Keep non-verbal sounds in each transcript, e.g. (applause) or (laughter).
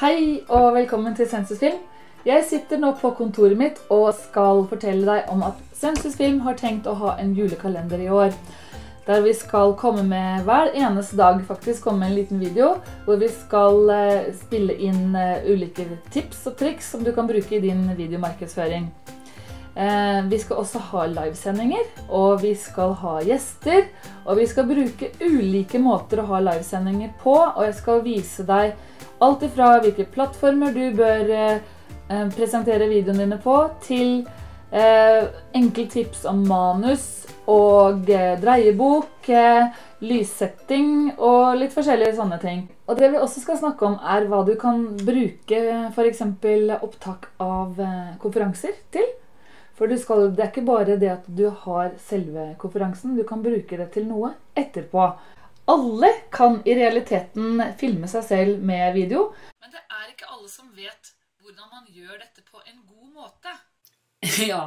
Hei og velkommen til Sensusfilm. Jeg sitter nå på kontoret mitt og skal fortelle deg om at Sensusfilm har tenkt å ha en julekalender i år. Der vi skal komme med hver eneste dag faktisk komme med en liten video hvor vi skal eh, spille inn eh, ulike tips og triks som du kan bruke i din videomarkedsføring. Eh, vi skal også ha livesendinger, og vi skal ha gjester. Og vi skal bruke ulike måter å ha livesendinger på, og jeg skal vise deg alt ifra hvilke plattformer du bør presentere videoene dine på, til enkle tips om manus og dreiebok, lyssetting og litt forskjellige sånne ting. Og det vi også skal snakke om er hva du kan bruke eksempel opptak av konferanser til. For skal, det er ikke bare det at du har selve konferansen, du kan bruke det til noe etterpå. Alle kan i realiteten filme seg selv med video. Men det er ikke alle som vet hvordan man gjør dette på en god måte. (laughs) ja,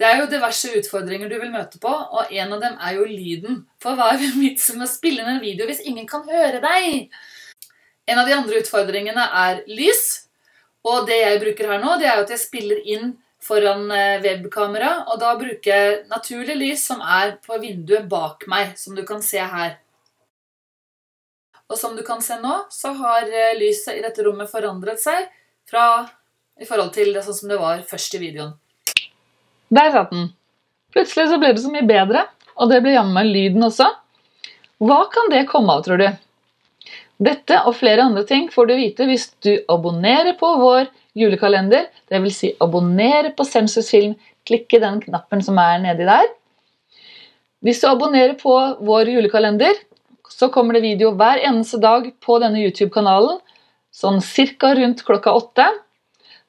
det er jo diverse utfordringer du vil møte på, og en av dem er jo lyden. For hva er vitsen (laughs) med å spille inn en video hvis ingen kan høre deg? En av de andre utfordringene er lys. Og det jeg bruker her nå, det er jo at jeg spiller inn foran eh, webkamera, og da bruker jeg naturlig lys som er på vinduet bak meg, som du kan se her. Og som du kan se nå, så har eh, lyset i dette rommet forandret seg fra, i forhold til det sånn som det var først i videoen. Der satt den. Plutselig så ble det så mye bedre, og det ble jammen lyden også. Hva kan det komme av, tror du? Dette og flere andre ting får du vite hvis du abonnerer på vår julekalender. Dvs. Si abonnerer på Sensusfilm. Klikke den knappen som er nedi der. Hvis du abonnerer på vår julekalender, så kommer det video hver eneste dag på denne YouTube-kanalen. Sånn cirka rundt klokka åtte.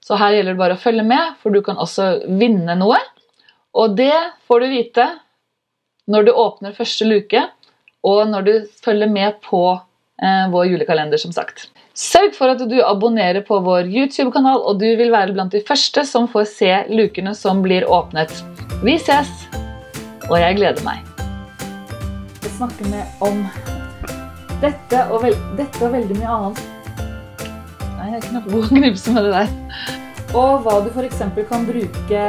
Så her gjelder det bare å følge med, for du kan også vinne noe. Og det får du vite når du åpner første luke, og når du følger med på eh, vår julekalender, som sagt. Sørg for at du abonnerer på vår YouTube-kanal, og du vil være blant de første som får se lukene som blir åpnet. Vi ses, og jeg gleder meg. Jeg snakker med om dette og, dette og veldig mye annet. Nei, jeg er ikke noe god å knipse med det der. Og hva du f.eks. kan bruke